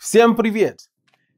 Всем привет!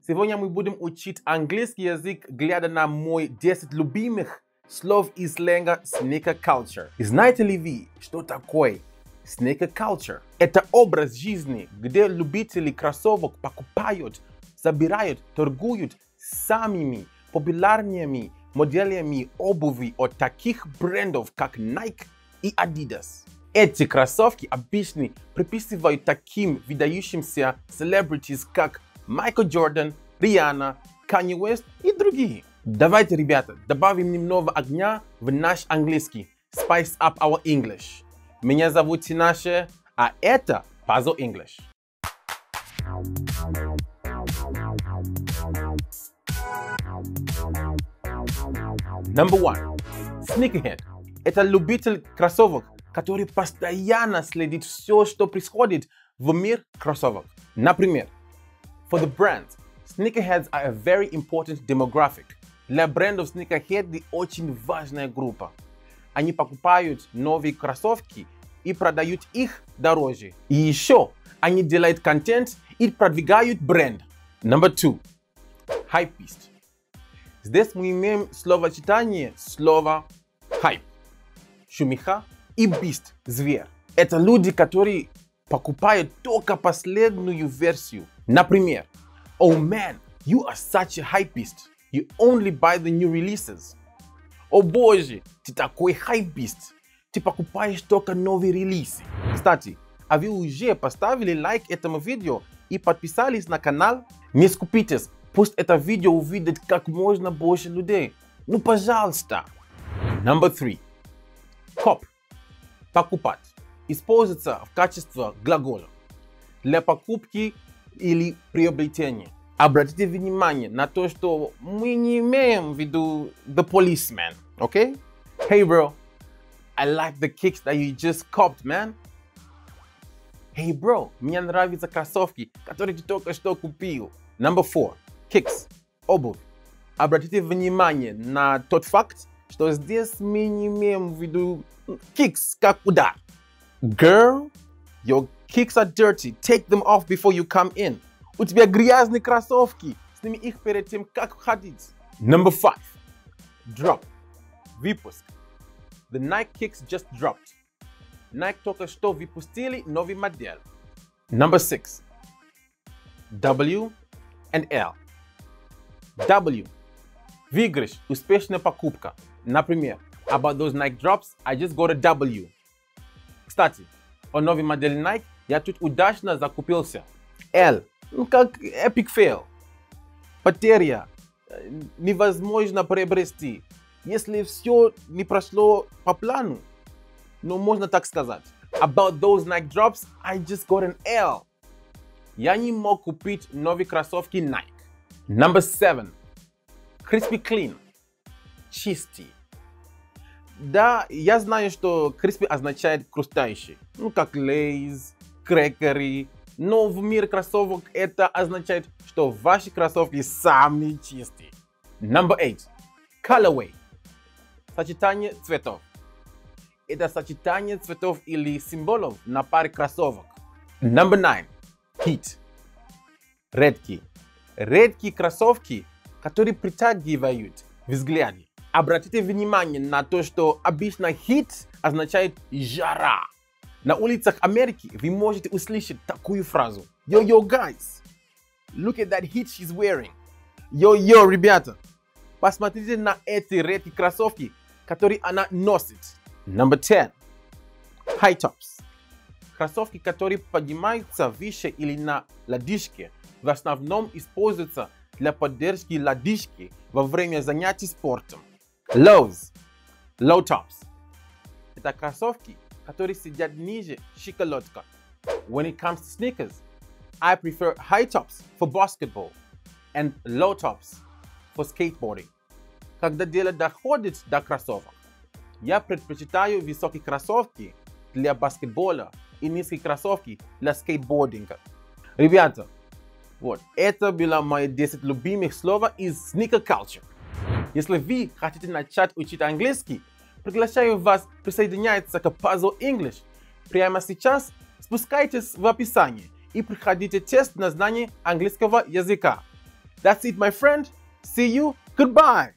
Сегодня мы будем учить английский язык, глядя на мой 10 любимых слов из сленга sneaker culture. И знаете ли вы, что такое sneaker culture? Это образ жизни, где любители кроссовок покупают, собирают, торгуют самыми популярными моделями обуви от таких брендов, как Nike и Adidas. Эти кроссовки обычно приписывают таким выдающимся celebrities, как Майкл Джордан, Риhanna, Kanye West и другие. Давайте, ребята, добавим немного огня в наш английский. Spice up our English. Меня зовут Тинаше, а это Puzzle English. Number one. Sneakerhead. Это любитель кроссовок, который постоянно следит все, что происходит в мир кроссовок. Например, for the brand, sneakerheads are a very important demographic. Для брендов sneakerhead очень важная группа. Они покупают новые кроссовки и продают их дороже. И еще они делают контент и продвигают бренд. Number two. Hypebeast. Здесь мы имеем словосочетание слова hype. Шумиха и beast – зверь. Это люди, которые покупают только последнюю версию. Например, Oh man, you are such a hypebeast. You only buy the new releases. О боже, ты такой хайпист. Ты покупаешь только новые релизы. Кстати, а вы уже поставили лайк этому видео и подписались на канал? Не скупитесь, пусть это видео увидит как можно больше людей. Ну пожалуйста. Number three. Коп. Покупать. Используется в качестве глагола. Для покупки или приобретения. Обратите внимание на то, что мы не имеем в виду the policeman, okay? Hey bro, I like the kicks that you just copped, man. Hey bro, мне нравятся кроссовки, которые ты только что купил. Number four. Kicks. Обувь. Обратите внимание на тот факт, что здесь мы не имеем в виду kicks как удар. Girl, your kicks are dirty. Take them off before you come in. У тебя грязные кроссовки. Сними их перед тем, как входить. Number five. Drop. Выпуск. The Nike Kicks just dropped. Nike только что выпустили новый модель. Number six. W and L. W. Выигрыш, успешная покупка. Например, about those Nike drops, I just got a W. Кстати, о новой модели Nike я тут удачно закупился. L. Ну, как epic fail. Потеря. Невозможно приобрести. Если все не прошло по плану. Ну, можно так сказать. About those Nike drops, I just got an L. Я не мог купить новые кроссовки Nike. Number seven. Crispy Clean. Чистый. Да, я знаю, что crispy означает хрустящий. Ну, как лейз, крекеры. Но в мире кроссовок это означает, что ваши кроссовки самые чистые. Number eight. Colorway. Сочетание цветов. Это сочетание цветов или символов на паре кроссовок. Number nine. Heat. Редкие. Редкие кроссовки, которые притягивают взгляды. Обратите внимание на то, что обычно heat означает жара. На улицах Америки вы можете услышать такую фразу. Yo, yo, guys, look at that heat she's wearing. Yo, yo, ребята, посмотрите на эти редкие кроссовки, которые она носит. Number 10. High tops. Кроссовки, которые поднимаются выше или на лодыжке, в основном используются для поддержки лодыжки во время занятий спортом. Lows. Low tops. Это кроссовки, которые сидят ниже щиколотка. When it comes to sneakers, I prefer high tops for basketball and low tops for skateboarding. Когда дело доходит до кроссовок, я предпочитаю высокие кроссовки для баскетбола и низкие кроссовки для скейтбординга. Ребята, вот, это было мои 10 любимых слова из sneaker culture. Если вы хотите начать учить английский, приглашаю вас присоединяться к Puzzle English. Прямо сейчас спускайтесь в описание и проходите тест на знание английского языка. That's it, my friend. See you. Goodbye.